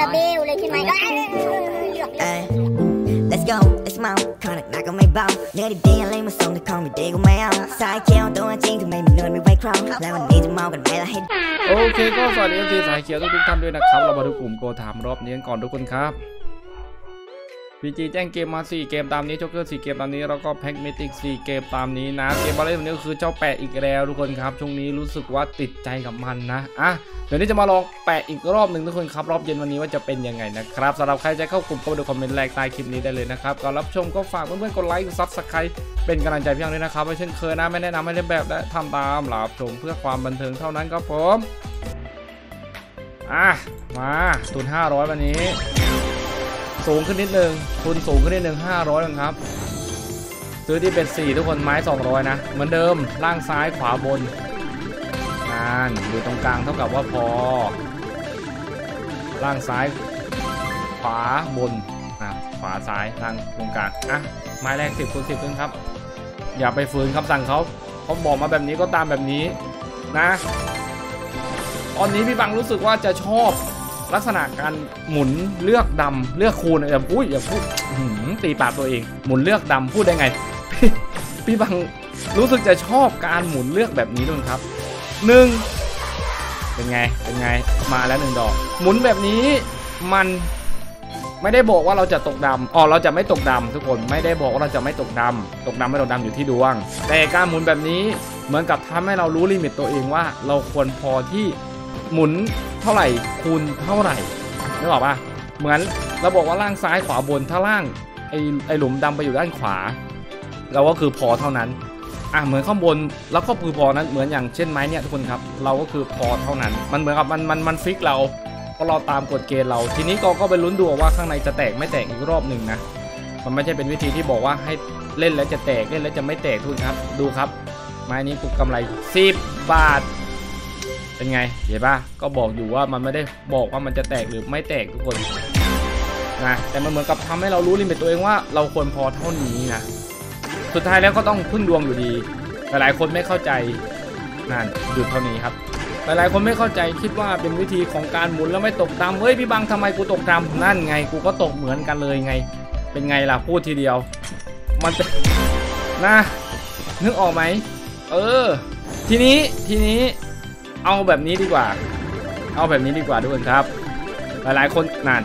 ละเบลเลยใช่ไหมก็เอ้ยหยอกเล่น Let's go, let's mount ขอหนักหนักก็ไม่เบาเนื้อดีๆอะไรมาส่งแต่ของไม่ดีก็ไม่เอาสายเขียวตัวจริงทำไมมันนวลไม่ไหวครองแล้ววันนี้จะเมากันไหมล่ะให้โอเคก็สวัสดีทีสายเขียวทุกๆท่านด้วยนะครับ เรามาดูกลุ่มโกถามรอบนี้กันก่อนทุกคนครับ พีจีแจ้งเกมมา4เกมตามนี้โจ๊กเกอร์4เกมตามนี้แล้วก็แพ็กเมติก4เกมตามนี้นะ เกมบอลเล่นวันนี้ก็คือเจ้าแปะอีกแล้วทุกคนครับช่วงนี้รู้สึกว่าติดใจกับมันนะอะเดี๋ยวนี้จะมาลองแปะอีกรอบหนึ่งทุกคนครับรอบเย็นวันนี้ว่าจะเป็นยังไงนะครับสำหรับใครจะเข้ากลุ่มก็มาดู comment แรกใต้คลิปนี้ได้เลยนะครับก่อนรับชมก็ฝากเพื่อนๆกดไลค์กด subscribe เป็นกำลังใจพี่บังด้วยนะครับไม่เช่นเคยนะไม่แนะนำให้เลียนแบบและทำตามรับชมเพื่อความบันเทิงเท่านั้นครับผมอะมาทุน500 วันนี้ สูงขึ้นนิดนึงทุนสูงขึ้นนิดนึง500นึงครับ ซื้อที่เป็น 4 ทุกคนไม้ 200 นะ เหมือนเดิมล่างซ้ายขวาบนนั่นอยู่ตรงกลางเท่ากับว่าพอ ล่างซ้าย ขวาบนอะขวาซ้ายล่างตรงกลางอะไม้แรก 10คูณ10นึงครับ อย่าไปฝืนคำสั่งเขาเขาบอกมาแบบนี้ก็ตามแบบนี้นะ ตอนนี้พี่บังรู้สึกว่าจะชอบ ลักษณะการหมุนเลือกดำเลือกคูณอย่าพูดอย่าพูดตีปากตัวเอง หมุนเลือกดำพูดได้ไงพพี่บังรู้สึกจะชอบการหมุนเลือกแบบนี้ด้วยครับหนึ่งเป็นไงเป็นไงมาแล้วหนึ่งดอก หมุนแบบนี้มันไม่ได้บอกว่าเราจะตกดำอ๋อเราจะไม่ตกดำทุกคนไม่ได้บอกว่าเราจะไม่ตกดำตกดำไม่ตกดำอยู่ที่ดวง แต่การหมุนแบบนี้เหมือนกับทำให้เรารู้ลิมิตตัวเองว่า เราควรพอที่หมุน เท่าไหร่คูณเท่าไหร่นึกออกปะเหมือนเราบอกว่าล่างซ้ายขวาบนถ้าล่างไอไอหลุมดำไปอยู่ด้านขวา เราก็คือพอเท่านั้นอะเหมือนข้างบนแล้วก็คือพอนั้นเหมือนอย่างเช่นไม้เนี่ยทุกคนครับ เราก็คือพอเท่านั้น มันเหมือนกับมันมันมันฟิกเราเพราะเราตามกฎเกณฑ์เรา ทีนี้ก็ก็ไปลุ้นดูว่าข้างในจะแตกไม่แตกอีกรอบหนึ่งนะมันไม่ใช่เป็นวิธีที่บอกว่าให้เล่นแล้วจะแตกเล่นแล้วจะไม่แตกทุกคนครับ ดูครับ ไม้นี้กูกำไร 10 บาท เป็นไงเห็นปะก็บอกอยู่ว่ามันไม่ได้บอกว่ามันจะแตกหรือไม่แตกทุกคนนะแต่มันเหมือนกับทำให้เรารู้ลิมิตตัวเองว่าเราควรพอเท่านี้นะสุดท้ายแล้วก็ต้องพึ่งดวงอยู่ดีหลายๆคนไม่เข้าใจนั่นหยุดเท่านี้ครับหลายๆคนไม่เข้าใจคิดว่าเป็นวิธีของการหมุนแล้วไม่ตกดำเฮ้ยพี่บังทำไมกูตกดำนั่นไงกูก็ตกเหมือนกันเลยไง เป็นไงล่ะพูดทีเดียว มันเป็นนะนึกออกไหมเออ ทีนี้ทีนี้ เอาแบบนี้ดีกว่า เอาแบบนี้ดีกว่าทุกคนครับ หลายๆคนนั่น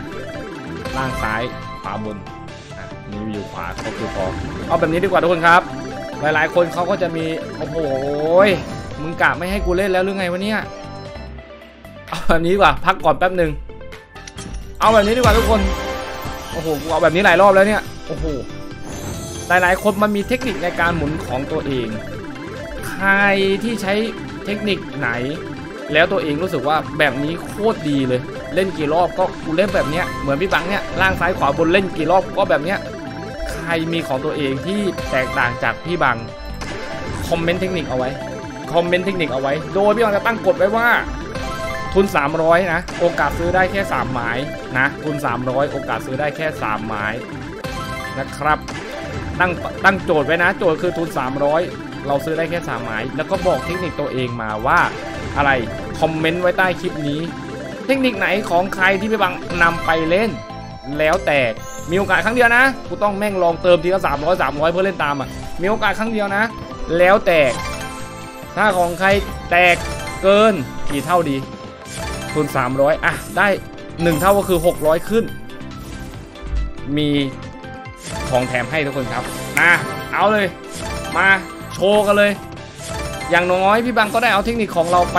ล่างซ้ายขวาบนอะนี่อยู่ขวาก็คือพอเอาแบบนี้ดีกว่าทุกคนครับ หลายๆคนเขาก็จะมีโอ้โหมึงกะไม่ให้กูเล่นแล้วหรือไงวะเนี่ยเอาแบบนี้ดีกว่าพักก่อนแป๊บหนึ่งเอาแบบนี้ดีกว่าทุกคนโอ้โหกูเอาแบบนี้หลายรอบแล้วเนี่ยโอ้โหหลายๆคนมันมีเทคนิคในการหมุนของตัวเอง ใครที่ใช้ เทคนิคไหน แล้วตัวเองรู้สึกว่าแบบนี้โคตรดีเลย เล่นกี่รอบก็กูเล่นแบบเนี้ยเหมือนพี่บังเนี่ยล่างซ้ายขวาบนเล่นกี่รอบก็แบบเนี้ยใครมีของตัวเองที่แตกต่างจากพี่บังคอมเมนต์เทคนิคเอาไว้คอมเมนต์เทคนิคเอาไว้ โดยพี่บังจะตั้งกฎไว้ว่าทุน 300 นะ โอกาสซื้อได้แค่3ไม้นะทุน 300 โอกาสซื้อได้แค่3ไม้นะครับ ตั้งตั้งโจทย์ไว้นะ โจทย์คือทุน 300 เราซื้อได้แค่3ไม้ แล้วก็บอกเทคนิคตัวเองมาว่าอะไร คอมเมนต์ไว้ใต้คลิปนี้ เทคนิคไหนของใครที่พี่บังนำไปเล่น แล้วแตกมีโอกาสครั้งเดียวนะ กูต้องแม่งลองเติมทีละ300 300เพื่อเล่นตามอะ มีโอกาสครั้งเดียวนะ แล้วแตกถ้าของใครแตกเกินกี่เท่าดีทุน300 อะ ได้ 1 เท่าก็คือ 600 ขึ้น มีของแถมให้ทุกคนครับ มา เอาเลย มา โชว์กันเลย อย่างน้อยพี่บังก็ได้เอาเทคนิคของเราไป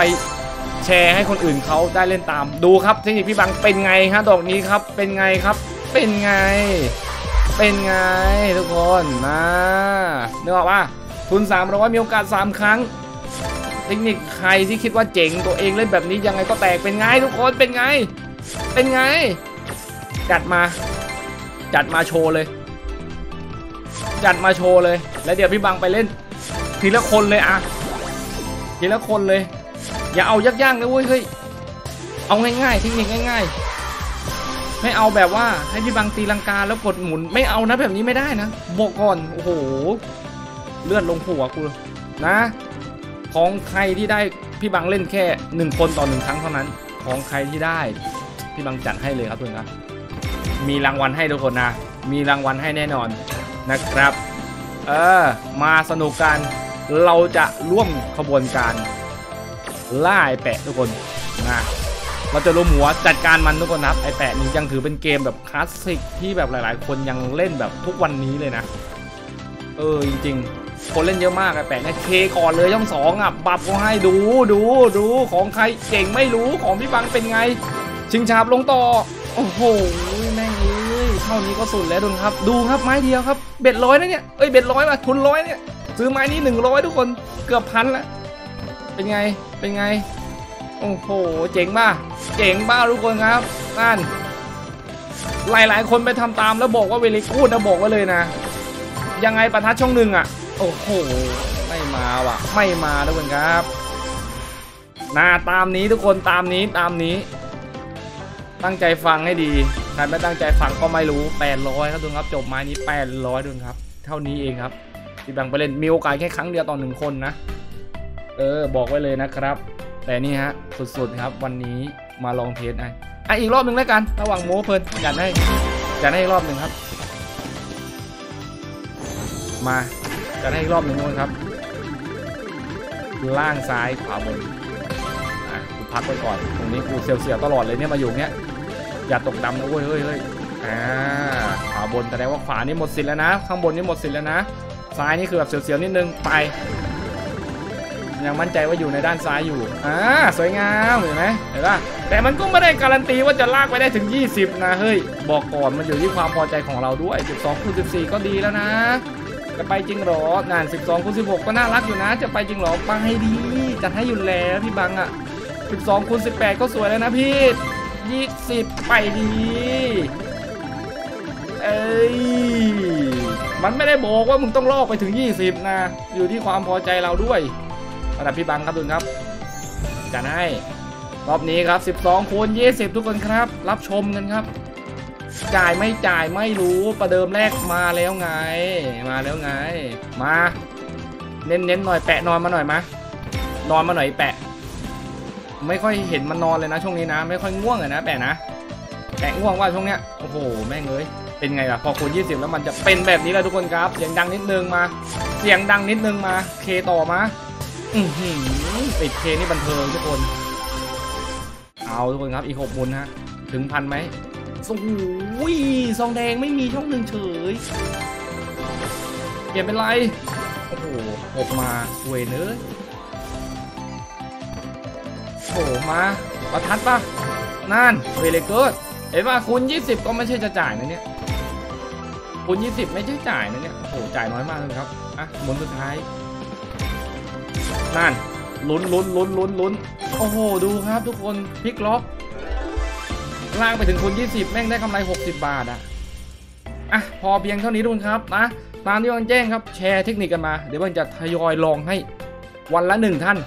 แชร์ให้คนอื่นเขาได้เล่นตาม ดูครับเทคนิคพี่บังเป็นไงฮะดอกนี้ครับ เป็นไงครับ เป็นไง เป็นไงทุกคนนะนึกออกป่ะทุน300มีโอกาส 3 ครั้ง เทคนิคใครที่คิดว่าเจ๋งตัวเองเล่นแบบนี้ยังไงก็แตกเป็นไงทุกคนเป็นไง เป็นไง จัดมา จัดมาโชว์เลย จัดมาโชว์เลย แล้วเดี๋ยวพี่บังไปเล่น ทีละคนเลยอะทีละคนเลย อย่าเอายากๆนะเว้ยเฮ้ยเอาง่ายๆเทคนิคง่าย ๆ ไม่เอาแบบว่าให้พี่บังตีลังกาแล้วกดหมุนไม่เอานะแบบนี้ไม่ได้นะบอกก่อนโอ้โหเลือดลงหัวกูนะ ของใครที่ได้พี่บังเล่นแค่หนึ่งคนต่อหนึ่งครั้งเท่านั้น ของใครที่ได้ พี่บังจัดให้เลยครับทุกคนครับมีรางวัลให้ทุกคนนะ มีรางวัลให้แน่นอนนะครับ เออ มาสนุกกัน เราจะร่วมขบวนการล่าไอแปะทุกคนนะเราจะรวมหัวจัดการมันทุกคนนับไอแปะนี้ยังถือเป็นเกมแบบคลาสสิกที่แบบหลาย ๆ คนยังเล่นแบบทุกวันนี้เลยนะ เออจริงๆคนเล่นเยอะมากไอแปะเนี่ยเคก่อนเลยย่องสองอะบับก็ให้ดูดูดูของใครเก่งไม่รู้ของพี่บังเป็นไง ชิงชาบลงต่อโอ้โหแม่งเอ้ยเท่านี้ก็สุดแล้วทุกคนครับ ดูครับไม้เดียวครับเบ็ดร้อยนะเนี่ยเอ้ยเบ็ดร้อยว่ะทุนร้อยเนี่ย ซื้อไม้นี้หนึ่งร้อยทุกคนเกือบพันละเป็นไงเป็นไง โอ้โห เจ๋งมากเจ๋งมากทุกคนครับนั่นหลาย ๆ คนไปทำตามแล้วบอกว่าเวลิกูดนะบอกไว้เลยนะ ยังไงประทัดช่องหนึ่งอะ โอ้โห ไม่มาว่ะ ไม่มาทุกคนครับนาตามนี้ทุกคนตามนี้ตามนี้ ตั้งใจฟังให้ดีใครไม่ตั้งใจฟังก็ไม่รู้ 800 ครับทุกคนครับ จบไม้นี้ 800ทุกคนครับ เท่านี้เองครับ ที่แบงไปเล่นมีโอกาสแค่ครั้งเดียวต่อหนึ่งคนนะ เออ บอกไว้เลยนะครับ แต่นี่ฮะสุดๆครับ วันนี้มาลองเทสไอ้อะอีกรอบหนึ่งแล้วกัน ระหว่างโม้เพลินจัดให้จัดให้อีกรอบหนึ่งครับ มาจัดให้อีกรอบหนึ่งคนครับ ล่างซ้ายขวาบนอะกูพักไว้ก่อนตรงนี้กูเสียวๆตลอดเลยเนี่ยมาอยู่เนี้ยอย่าตกดำนะเว้ยเฮ้ยเฮ้ยอ่าขวาบนแสดงว่าขวานี่หมดสิทธิ์แล้วนะ ข้างบนนี่หมดสิทธิ์แล้วนะ ซ้ายนี่คือแบบเสียวๆนิดนึงไป ยังมั่นใจว่าอยู่ในด้านซ้ายอยู่อ่าสวยงามเห็นไหมเห็นป่ะแต่มันก็ไม่ได้การันตีว่าจะลากไปได้ถึง 20 นะเฮ้ยบอกก่อนมันอยู่ที่ความพอใจของเราด้วย 12คูณ14 ก็ดีแล้วนะจะไปจริงหรอนาน 12คูณ16 ก็น่ารักอยู่นะ จะไปจริงหรอไปดีจัดให้อยู่แล้วพี่บังอะ 12คูณ18 ก็สวยแล้วนะพี่ 20 ไปดี เอ้ย มันไม่ได้บอกว่ามึงต้องลอกไปถึง 20 นะ อยู่ที่ความพอใจเราด้วยระดับพี่บังครับทุกคนครับจัดให้รอบนี้ครับ 12คูณ20 ทุกคนครับ รับชมกันครับ จ่ายไม่จ่ายไม่รู้ประเดิมแรกมาแล้วไง มาแล้วไง มา เน้นๆหน่อยแปะนอนมาหน่อยมานอนมาหน่อยแปะ ไม่ค่อยเห็นมันนอนเลยนะ ช่วงนี้นะ ไม่ค่อยง่วงเลยนะ แปะนะ แปะง่วงว่าช่วงเนี้ยโอ้โหแม่งเอ้ย เป็นไงล่ะพอคูณ20 แล้วมันจะเป็นแบบนี้แหละทุกคนครับเสียงดังนิดนึงมา เสียงดังนิดนึงมา เคต่อมาอือหือติดเคนี่บันเทิงทุกคน เอาทุกคนครับอีกหกหมุนฮะถึงพันไหมโอ้โหซองแดงไม่มีช่องหนึ่งเฉยเปลี่ยนเป็นไรโอ้โหหกมาเวยเนื้อโอ้โหมาประทัดปะนั่นเวเลเกิดเห็นป่ะคูณ20 ก็ไม่ใช่จะจ่ายนะเนี่ย คูณ20 ไม่ใช่จ่ายนะเนี่ย โอ้โห จ่ายน้อยมากเลยครับ อะหมุนสุดท้าย นั่น ลุ้นลุ้นลุ้นลุ้นลุ้นโอ้โห ดูครับทุกคนพลิกล็อกลากไปถึงคูณ20 แม่งได้กำไร 60 บาทอะอะ พอเพียงเท่านี้ทุกคนครับนะ ตามที่บังแจ้งครับ แชร์เทคนิคกันมา เดี๋ยวบังจะทยอยลองให้วันละหนึ่งท่าน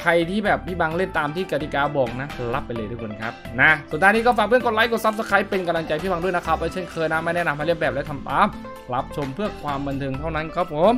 ใครที่แบบพี่บังเล่นตามที่กติกาบอกนะ รับไปเลยทุกคนครับนะสุดท้ายนี้ก็ฝากเพื่อนกดไลค์กด subscribe เป็นกำลังใจพี่บังด้วยนะครับไว้เช่นเคยนะไม่แนะนำให้เลียนแบบและทำตามรับชมเพื่อความบันเทิงเท่านั้นครับผม